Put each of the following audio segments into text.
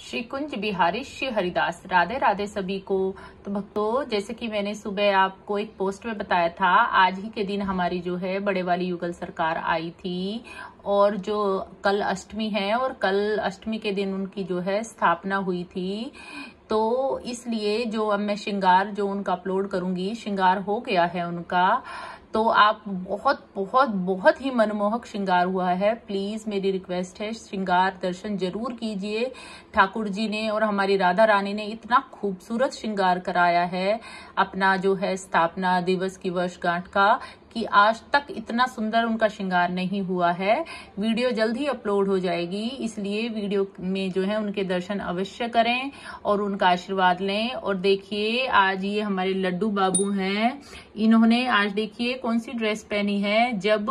श्री कुंज बिहारी, श्री हरिदास, राधे राधे सभी को। तो भक्तों, जैसे कि मैंने सुबह आपको एक पोस्ट में बताया था, आज ही के दिन हमारी जो है, बड़े वाली युगल सरकार आई थी। और जो कल अष्टमी है, और कल अष्टमी के दिन उनकी जो है, स्थापना हुई थी। तो इसलिए जो अब मैं श्रृंगार जो उनका अपलोड करूँगी, श्रृंगार हो गया है उनका। तो आप बहुत बहुत बहुत ही मनमोहक श्रृंगार हुआ है। प्लीज़ मेरी रिक्वेस्ट है, श्रृंगार दर्शन ज़रूर कीजिए। ठाकुर जी ने और हमारी राधा रानी ने इतना खूबसूरत श्रृंगार कराया है अपना जो है स्थापना दिवस की वर्षगांठ का। कि आज तक इतना सुंदर उनका श्रृंगार नहीं हुआ है। वीडियो जल्द ही अपलोड हो जाएगी, इसलिए वीडियो में जो है उनके दर्शन अवश्य करें और उनका आशीर्वाद लें। और देखिए, आज ये हमारे लड्डू बाबू हैं। इन्होंने आज देखिए कौन सी ड्रेस पहनी है। जब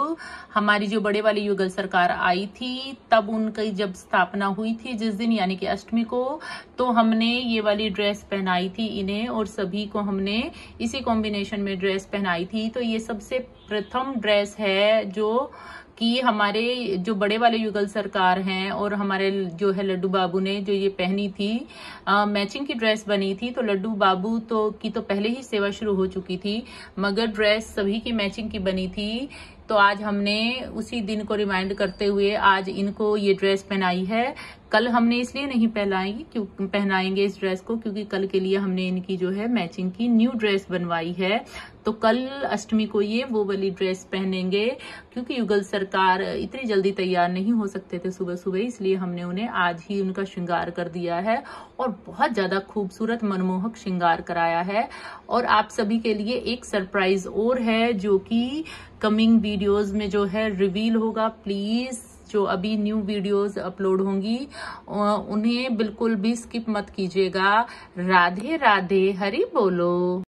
हमारी जो बड़े वाली युगल सरकार आई थी, तब उनकी जब स्थापना हुई थी जिस दिन, यानी कि अष्टमी को तो हमने ये वाली ड्रेस पहनाई थी इन्हें और सभी को हमने इसी कॉम्बिनेशन में ड्रेस पहनाई थी। तो ये सबसे प्रथम ड्रेस है जो कि हमारे जो बड़े वाले युगल सरकार हैं और हमारे जो है लड्डू बाबू ने जो ये पहनी थी आ, मैचिंग की ड्रेस बनी थी तो लड्डू बाबू तो की तो पहले ही सेवा शुरू हो चुकी थी मगर ड्रेस सभी की मैचिंग की बनी थी। तो आज हमने उसी दिन को रिमाइंड करते हुए आज इनको ये ड्रेस पहनाई है। कल हमने इसलिए नहीं पहनाई क्यों पहनाएँगे इस ड्रेस को, क्योंकि कल के लिए हमने इनकी जो है मैचिंग की न्यू ड्रेस बनवाई है। तो कल अष्टमी को ये, वो वाली ड्रेस पहनेंगे, क्योंकि युगल सरकार इतनी जल्दी तैयार नहीं हो सकते थे सुबह सुबह, इसलिए हमने उन्हें आज ही उनका श्रृंगार कर दिया है और बहुत ज़्यादा खूबसूरत मनमोहक श्रृंगार कराया है। और आप सभी के लिए एक सरप्राइज़ और है, जो कि कमिंग वीडियोज़ में जो है रिवील होगा। प्लीज़ जो अभी न्यू वीडियोस अपलोड होंगी उन्हें बिल्कुल भी स्किप मत कीजिएगा। राधे राधे, हरी बोलो।